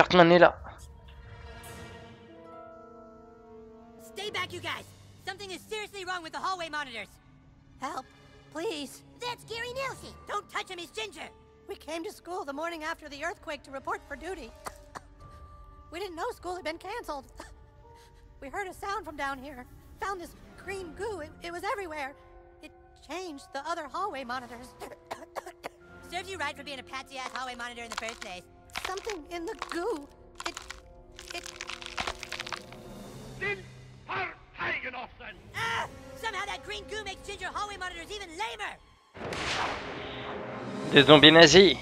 Cartman est là. Stay back, you guys! Something is seriously wrong with the hallway monitors. Help, please. That's Gary Nelson! Don't touch him, he's ginger! We came to school the morning after the earthquake to report for duty. We didn't know school had been canceled. We heard a sound from down here. Found this green goo. It, it was everywhere. It changed the other hallway monitors. Serves you right for being a patsy-ass hallway monitor in the first place. Something in the goo. It. It. Ah! Somehow that green goo makes ginger hallway monitors even lamer! Des zombies nazis.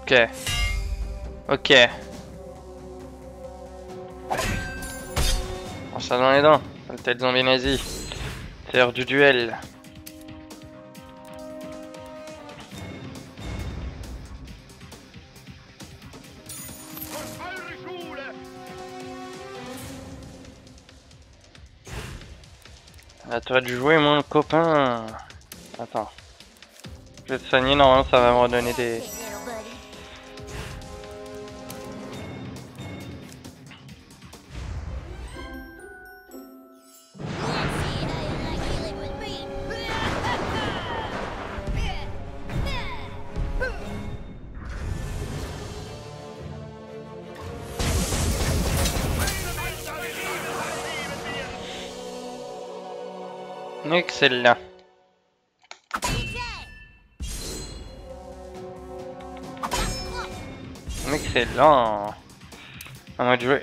Ok. Ok. Prends ça dans les dents. Sale tête zombie nazi. C'est l'heure du duel. À toi de jouer, mon copain. Attends. Je vais te soigner, normalement ça va me redonner des... Excellent. Excellent. Moi de jouer.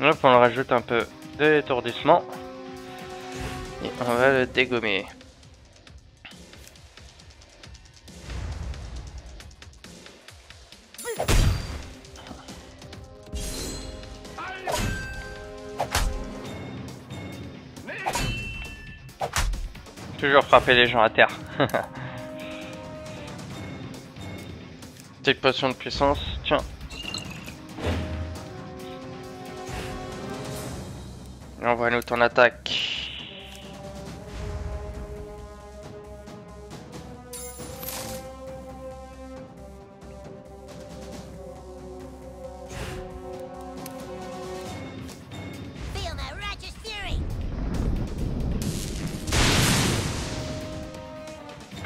Hop, on rajoute un peu d'étourdissement. Et on va le dégommer. Frapper les gens à terre. Petite potion de puissance, tiens. Et Envoie-nous ton attaque.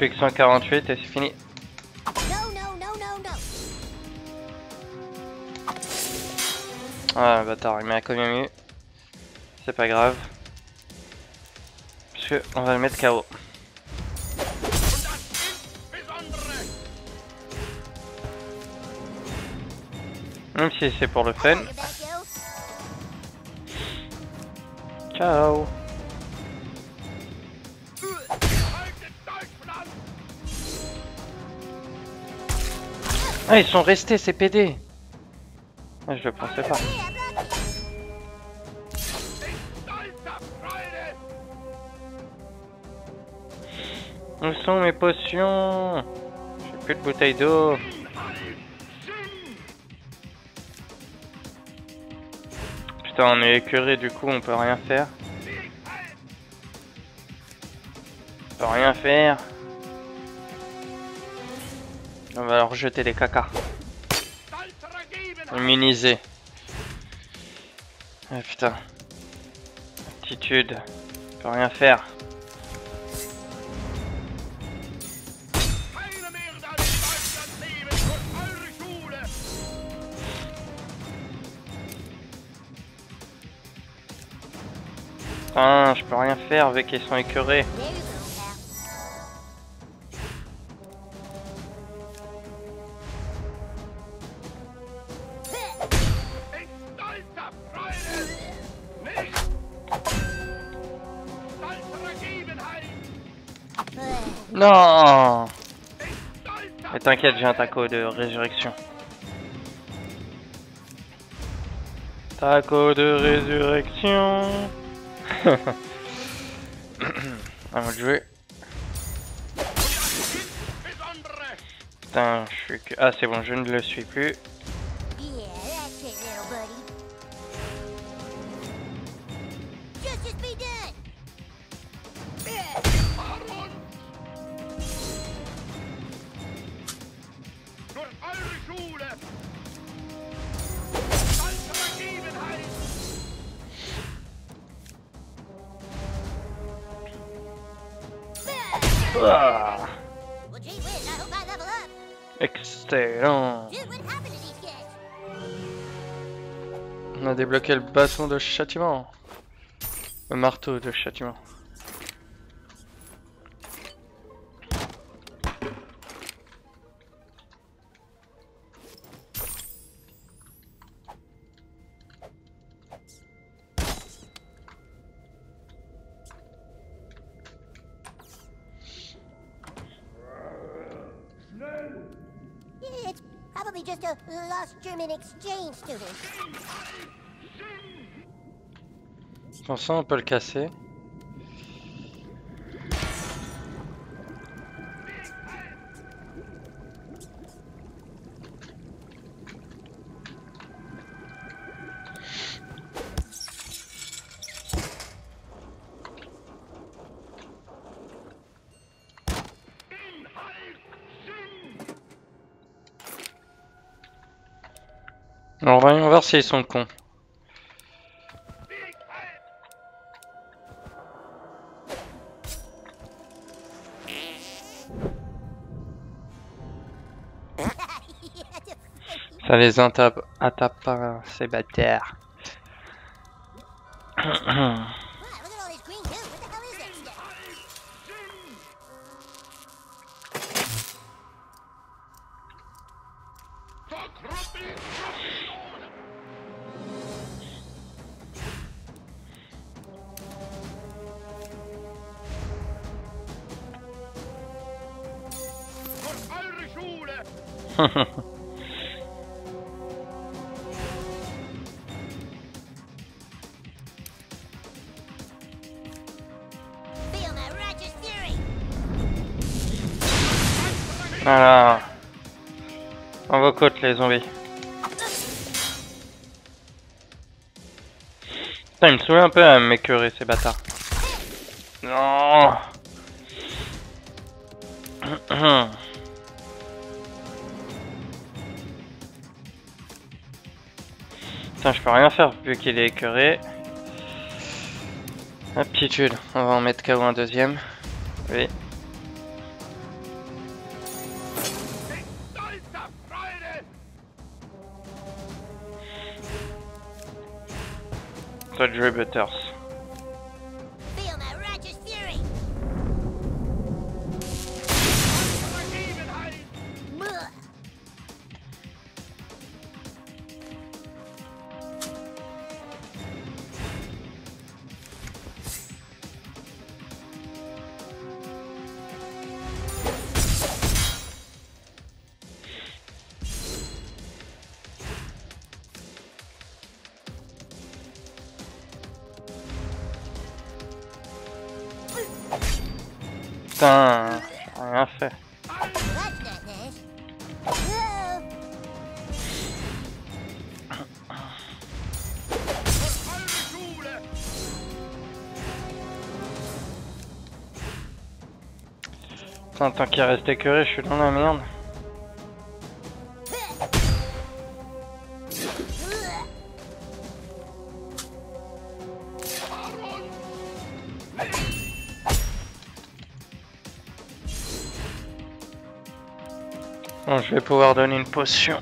Plus que 148 et c'est fini. Ah bâtard, il m'a quand même eu. C'est pas grave. Parce que on va le mettre KO. Même si c'est pour le fun. Ciao Ah ils sont restés ces PD ah, Je le pensais pas. Où sont mes potions J'ai plus de bouteilles d'eau. Putain on est écœuré du coup on peut rien faire. On peut rien faire. On va leur jeter des cacas. Immunisé. Ah putain. Attitude. On peut rien faire. Putain, je peux rien faire avec qu'ils sont écœurés. Non Mais t'inquiète, j'ai un taco de résurrection. Taco de résurrection À moi de jouer. Putain, je suis que... Ah c'est bon, je ne le suis plus. On a débloqué le bâton de châtiment. Le marteau de châtiment. Just a lost German exchange student. Pour ça, on peut le casser. Voir s'ils sont cons. Ça les attape, pas ces bâtards. On vos côtes les zombies. Putain, il me saoule un peu à m'écœurer ces bâtards. Non Putain, je peux rien faire vu qu'il est écœuré. Aptitude, on va en mettre KO un deuxième. Oui. Contributors. Feel Putain, rien fait. Putain, tant qu'il reste écœuré, je suis dans la merde. Je vais pouvoir donner une potion.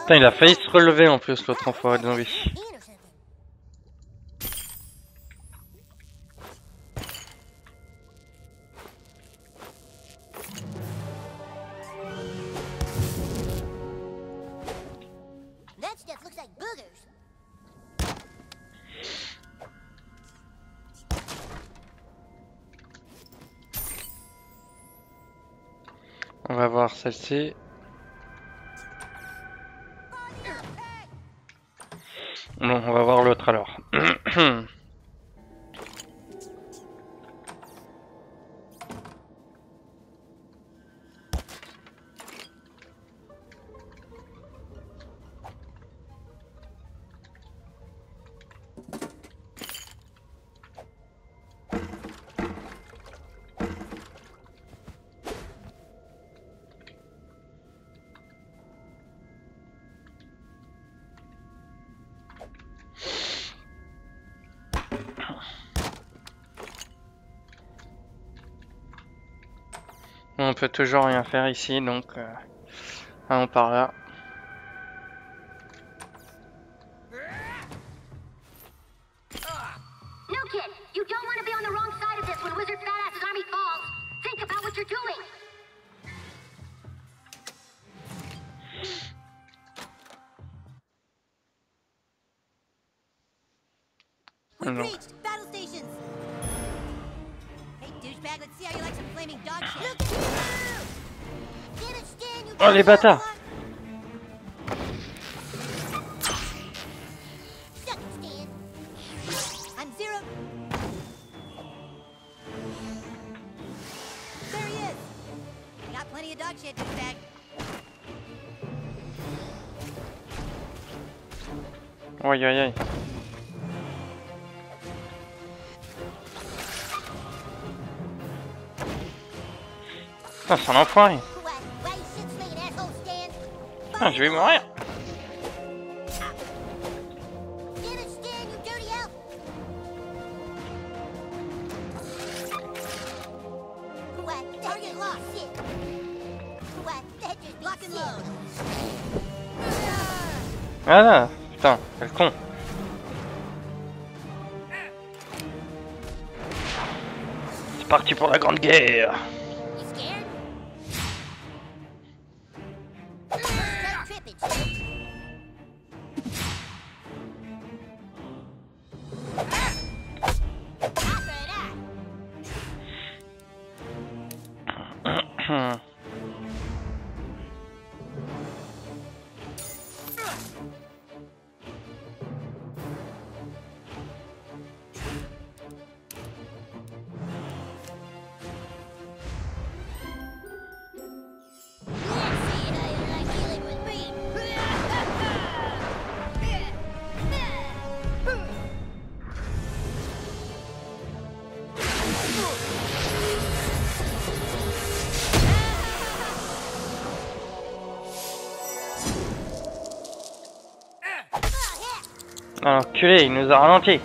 Putain, il a failli se relever en plus l'autre enfoiré de zombie. On va voir celle-ci. On va voir l'autre alors. On peut toujours rien faire ici, donc euh, allons par là. Oh les bâtards. Suck Putain, c'est un enfoiré. Stan? Ah, je vais mourir. Voilà. Putain, quel con. C'est parti pour la grande guerre. L'enculé, il nous a ralenti.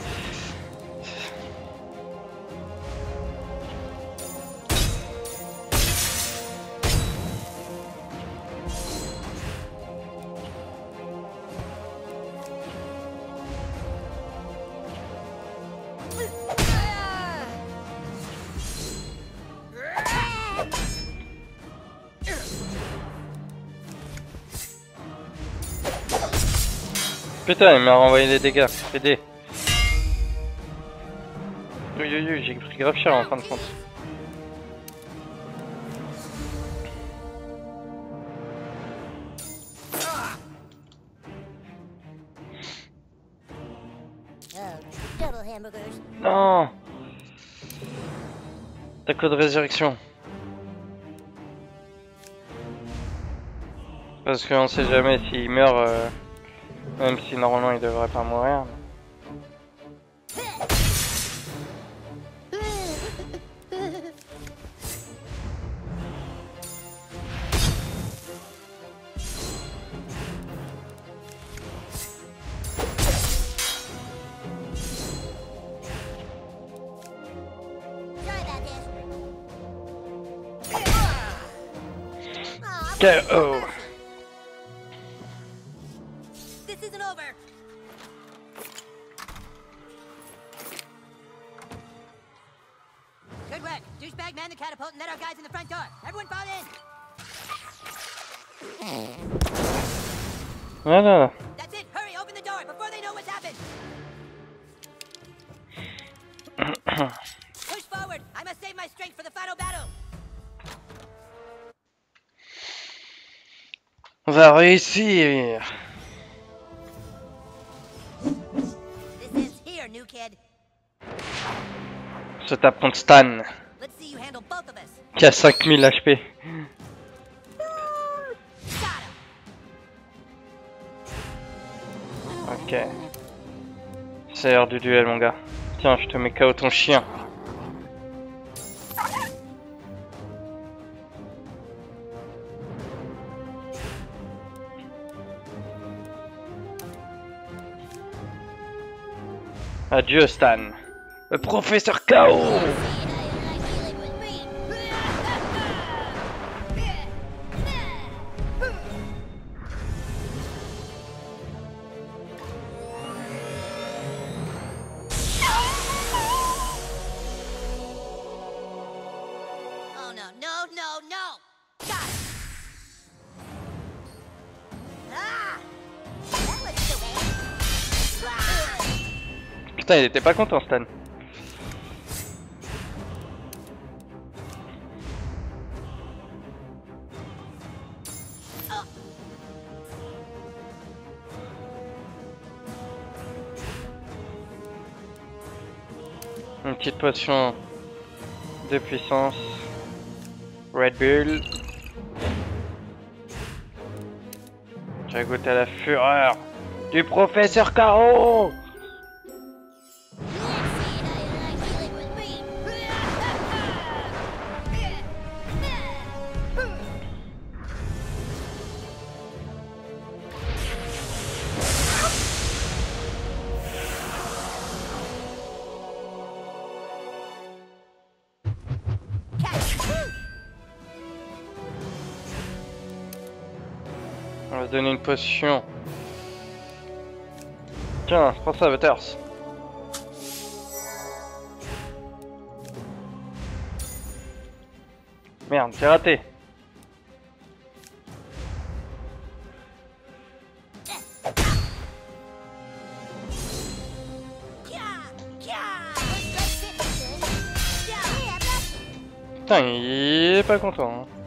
Putain, il m'a renvoyé des dégâts. Aidez. Oui, oui, oui, j'ai pris grave cher en fin de compte. Non Taco de résurrection. Parce qu'on sait jamais s'il meurt, euh, même si normalement il devrait pas mourir. Sorry réussir. Se tape contre Stan, qui a 5000 HP. Ok. C'est l'heure du duel, mon gars. Tiens, je te mets KO ton chien. Adieu, Stan. Le professeur KO Il était pas content, Stan. Une petite potion de puissance. Red Bull. J'ai goûté à la fureur du professeur Caro donner une potion. Tiens, prends ça, Butters. Merde, j'ai raté. Putain, il est pas content. hein.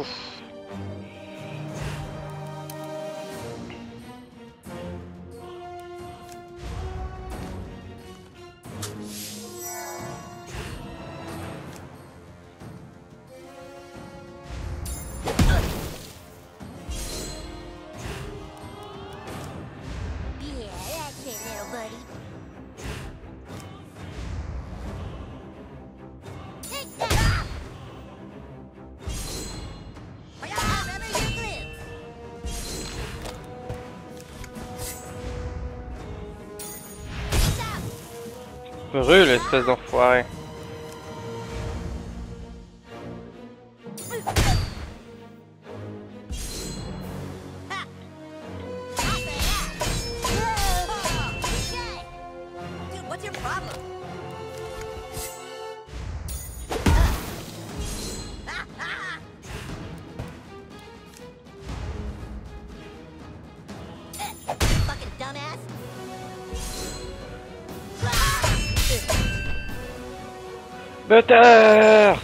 Poof. Brûle, espèce d'enfoiré. Butters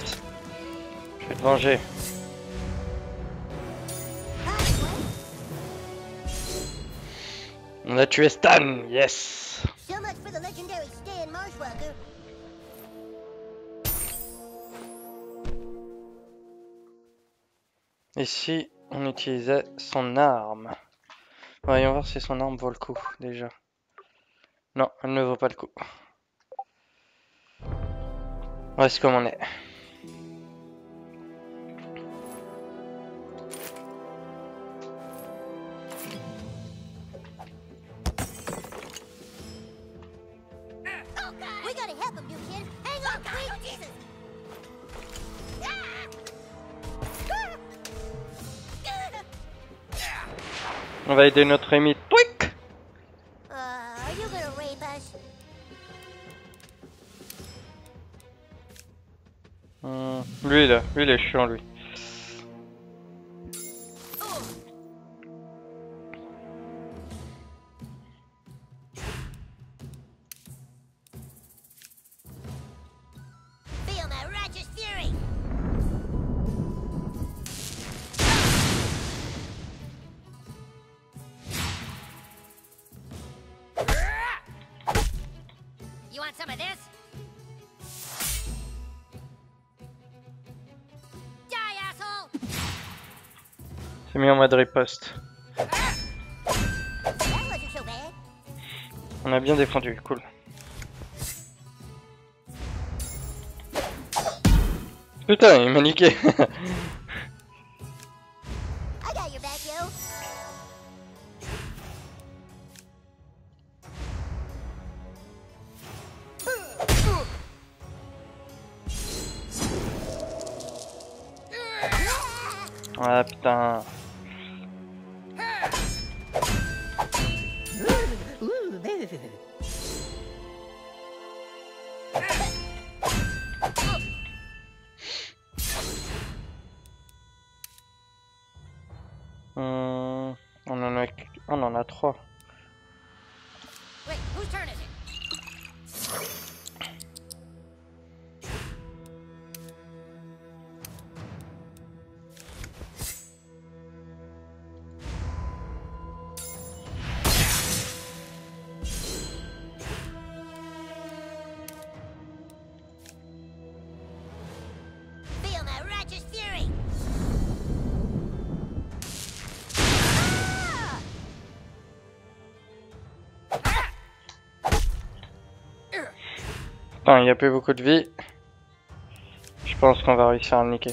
Je vais te venger. On a tué Stan, yes. Ici, on utilisait son arme. Voyons voir si son arme vaut le coup, déjà. Non, elle ne vaut pas le coup. On reste comme on est. On, va aider notre ami. Twig Really, surely. You want some of this? C'est mis en mode riposte. On a bien défendu, cool. Putain, il m'a niqué. Ah putain. Hum, on en a, on en a trois. Il y a plus beaucoup de vie. Je pense qu'on va réussir à le niquer.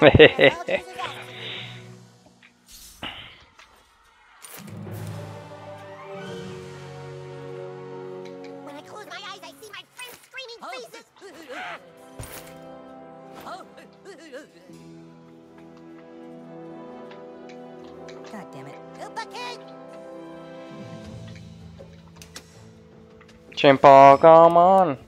You'll God damn it. Chimpa, oh, come on.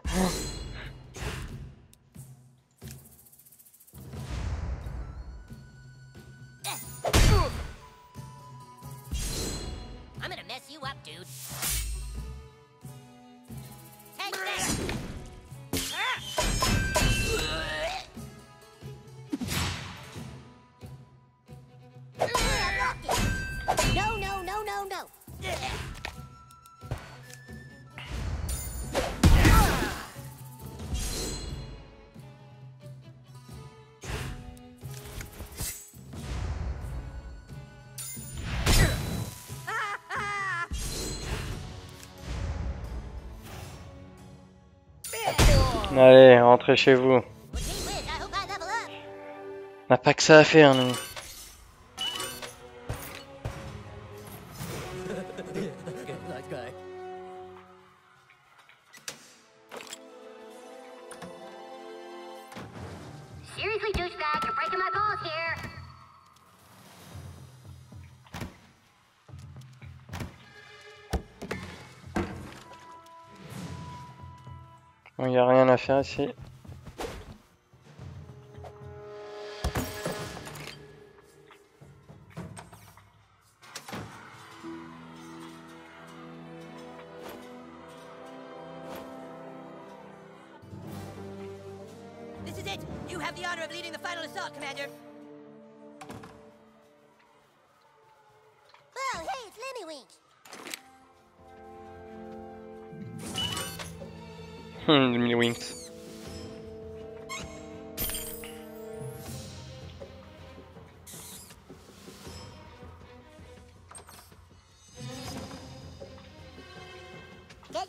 Allez, rentrez chez vous. On n'a pas que ça à faire, nous. Seriously, douchebag, you're breaking my balls here. Il n'y a rien à faire ici.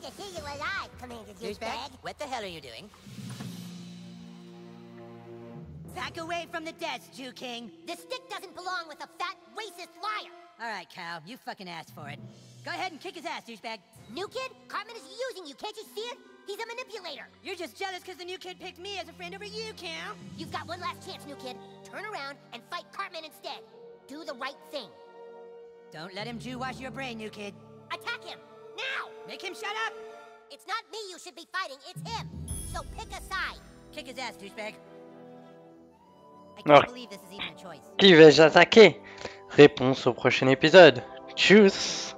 To see you alive, Commander Douchebag. What the hell are you doing? Back away from the desk, Jew King. This stick doesn't belong with a fat, racist liar. All right, Cal, you fucking asked for it. Go ahead and kick his ass, douchebag. New kid, Cartman is using you. Can't you see it? He's a manipulator. You're just jealous because the new kid picked me as a friend over you, Cal. You've got one last chance, new kid. Turn around and fight Cartman instead. Do the right thing. Don't let him Jew wash your brain, new kid. Attack him now. Make him shut up. It's not me you should be fighting. It's him. So pick a side. Kick his ass, douchebag. I can't Ah. believe this is even a choice. Qui vais-je attaquer? Réponse au prochain épisode. Tchuss